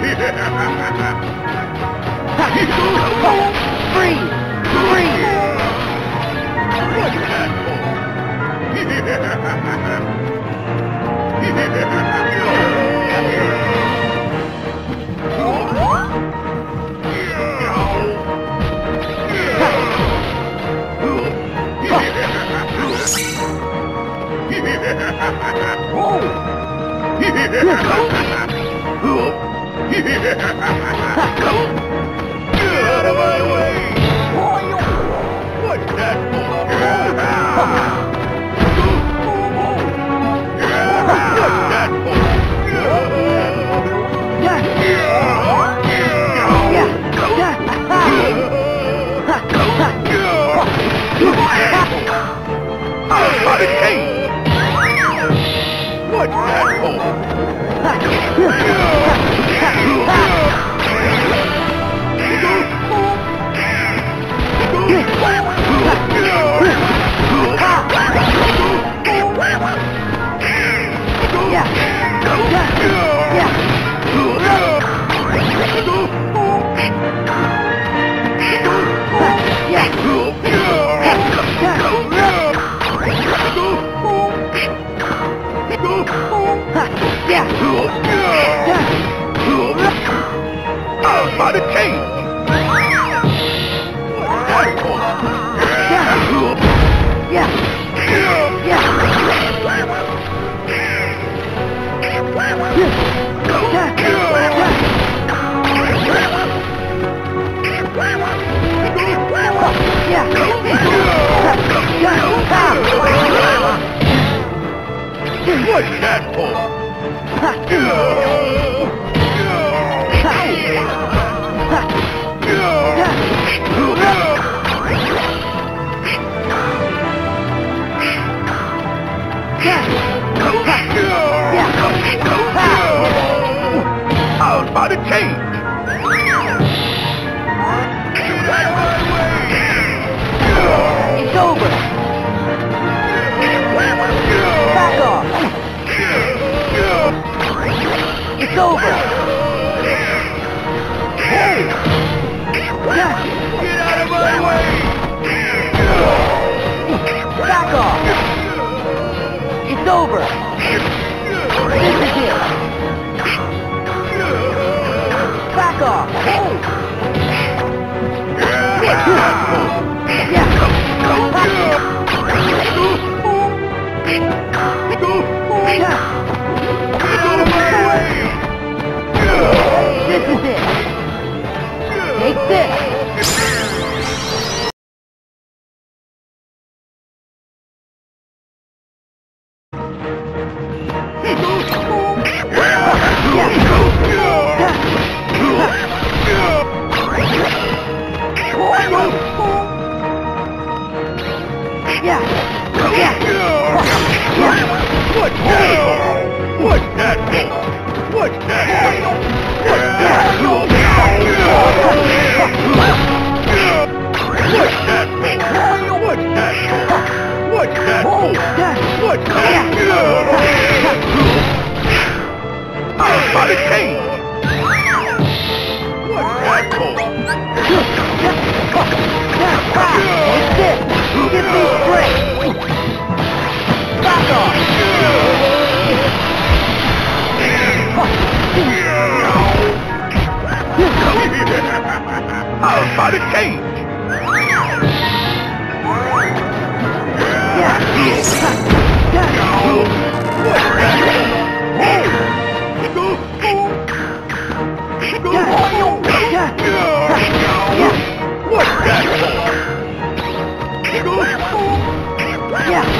Free! Free! Whoa! Get out of my way! Yeah. Get out of my way! Back off! It's over! Back off! Yeah! Yeah! Yeah. bound by the cage! Yeah.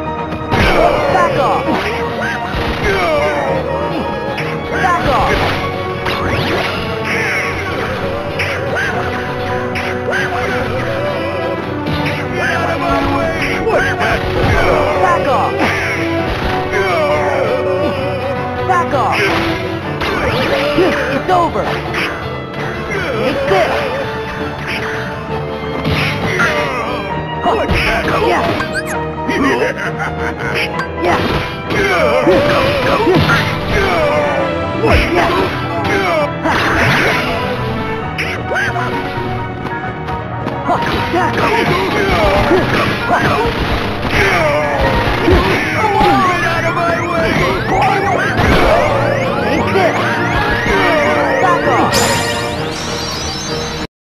over. Take this. Yeah. Yeah. Yeah. Yeah. yeah. Get out of my way!